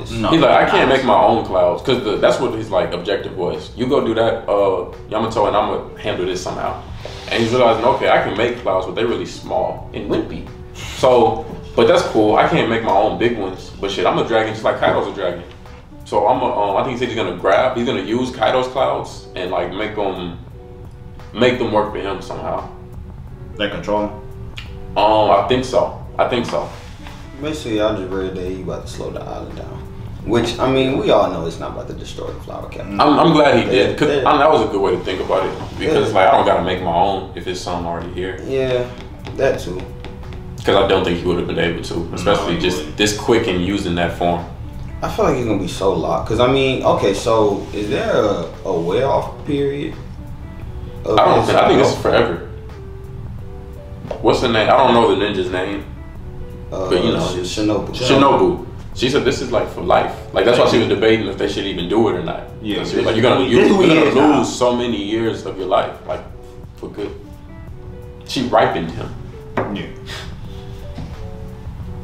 this. No. He's like, I can't make my own clouds because that's what his like objective was. You go do that, uh, Yamato, and I'm gonna handle this somehow. And he's realizing, okay, I can make clouds, but they're really small and wimpy. So, but that's cool. I can't make my own big ones. But shit, I'm a dragon just like Kaido's a dragon. So I'm, a, um, I think he said he's gonna grab, he's gonna use Kaido's clouds and like make them, make them work for him somehow. They control him. Um, I think so. I think so. Basically, I just read that he about to slow the island down. Which I mean, we all know it's not about to destroy the flower capital. I'm, I'm glad he did. Cause Yeah. I, that was a good way to think about it. Because Yeah. like I don't gotta make my own if it's something already here. Yeah, that too. Because I don't think he would have been able to, especially he just wouldn't. this quick and using that form. I feel like he's gonna be so locked. Cause I mean, okay, so is there a, a way off period? of I don't think. I think this is forever. What's the name? I don't know the ninja's name. uh, but you know, Sh- Shinobu. Shinobu. She said this is like for life. Like that's why she was debating if they should even do it or not. Yeah. She was like, you're gonna you're, This is who you're gonna now. lose so many years of your life, like for good. She ripened him. Yeah.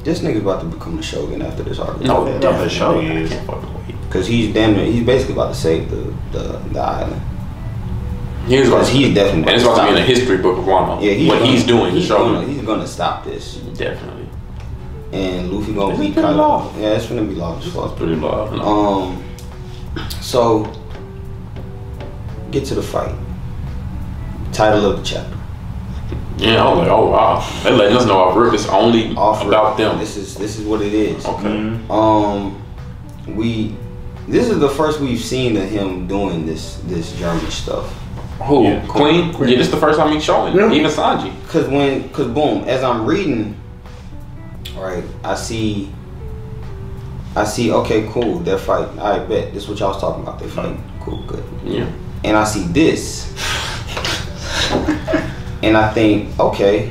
This nigga's about to become the shogun after this arc. No, Yeah, definitely. for sure he I is. can't fucking wait. Cause he's damn near, he's basically about to save the the, the island. He's about Because he's definitely and it's about to be in the history book of Wano. Yeah, he's what gonna, he's doing, He's he's gonna, he's gonna stop this, Definitely. And Luffy gonna It's beat pretty Kaido. long. Yeah, it's gonna be long as fuck. It's pretty low. No. Um, so get to the fight. Title of the chapter. Yeah, I was like, oh wow. They letting us know off rip it's only Off about them. This is this is what it is. Okay. Mhm. Um, we. This is the first we've seen of him doing this this Germa stuff. Who? Yeah. Queen? Queen. Yeah, this is the first time he's showing. Yeah. Even Sanji. Cause when, cause boom, as I'm reading, right, I see, I see. Okay, cool, they're fighting. I bet this is what y'all was talking about. They're fighting. Cool, good. Yeah. And I see this, and I think, okay,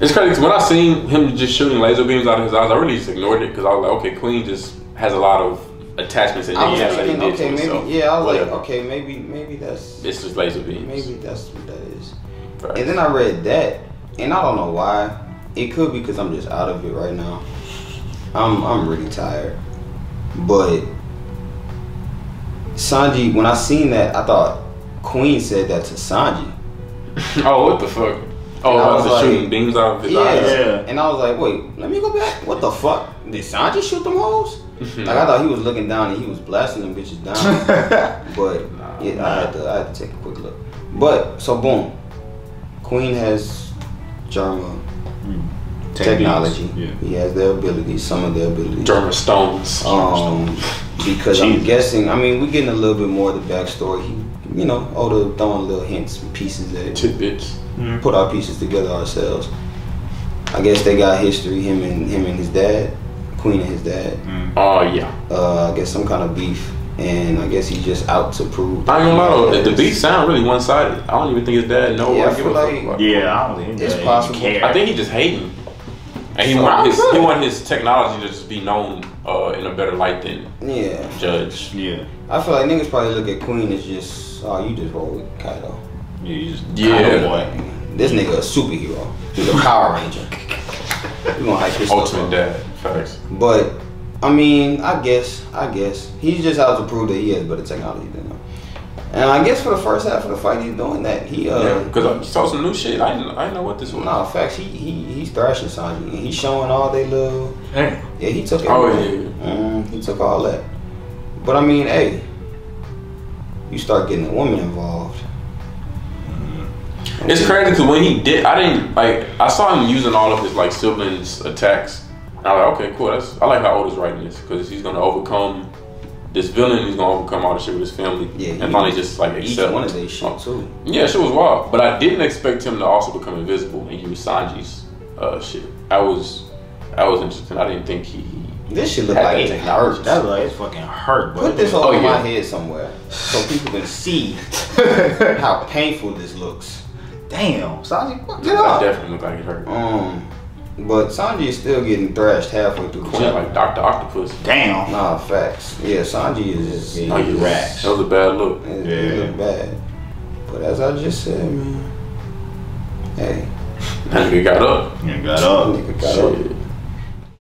It's crazy when I seen him just shooting laser beams out of his eyes, I really just ignored it because I was like, okay, Queen just has a lot of attachments and was niggas that he did okay, to maybe, himself. yeah, I was Whatever. like, okay, maybe, maybe that's, It's just laser beams. maybe that's what that is. Facts. And then I read that, and I don't know why. It could be because I'm just out of it right now. I'm I'm really tired. But Sanji, when I seen that, I thought Queen said that to Sanji. oh, what the fuck? Oh, And I about was like- shooting beams out of his Yeah. eyes. Yeah. And I was like, wait, let me go back. What the fuck? Did Sanji shoot them hoes? like I thought he was looking down and he was blasting them bitches down. But yeah, I had to I had to take a quick look. But so boom, Queen has Germa technology. Yeah. He has their ability, some of their ability. German stones. Um, because I'm guessing. I mean, we're getting a little bit more of the backstory. He, you know, Oda throwing little hints and pieces at it. Tidbits. Put our pieces together ourselves. I guess they got history. Him and him and his dad, Queen and his dad. Oh, yeah. Uh, I guess some kind of beef, and I guess he's just out to prove. I don't know. lie though, the he's- beats sound really one sided. I don't even think his dad knows Yeah, I or give feel like- Yeah, I don't think It's he possible. care. I think he just hating. And he So- want his he want his technology to just be known uh, in a better light than Yeah, Judge. Yeah. I feel like niggas probably look at Queen as just, oh, you just roll with Kaido. Yeah, you just Yeah. kinda boy. This nigga a superhero. He's a Power Ranger. We gonna hype this stuff Ultimate up. dad. Facts. But I mean, I guess, I guess he's just out to prove that he has better technology than them. And I guess for the first half of the fight, he's doing that. He uh, Yeah, because I saw some new shit. I didn't, I didn't know what this was. nah, facts. He he he's thrashing Sanji, and he's showing all they little. Hey. Yeah, he took it. Oh, yeah, Mm, he took all that. But I mean, hey, you start getting a woman involved. It's crazy because when he did, I didn't like. I saw him using all of his like siblings' attacks. And I was like, okay, cool. That's I like how Oda's writing this because he's gonna overcome this villain. He's gonna overcome all the shit with his family. Yeah, and finally just like accept. one of they shit too. Yeah, shit was wild. But I didn't expect him to also become invisible and use Sanji's uh, shit. I was, I was interested. I didn't think he. This shit look like that it technology. hurts. That's like it's fucking hurt, but Put this Oh, over yeah. my head somewhere so people can see how painful this looks. damn, Sanji, what? Get I up. definitely looked like it hurt. Um, but Sanji is still getting thrashed halfway through the like Doctor Octopus. Damn. Nah, facts. Yeah, Sanji is. Yeah, Oh, he yeah. That was a bad look. It, Yeah. it look bad. But as I just said, man, hey, That nigga got up. You got up. nigga got up. Shit.